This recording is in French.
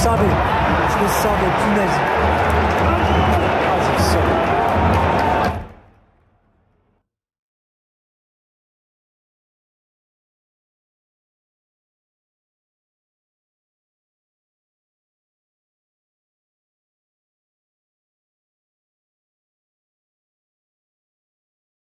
savais. Je le savais, punaise.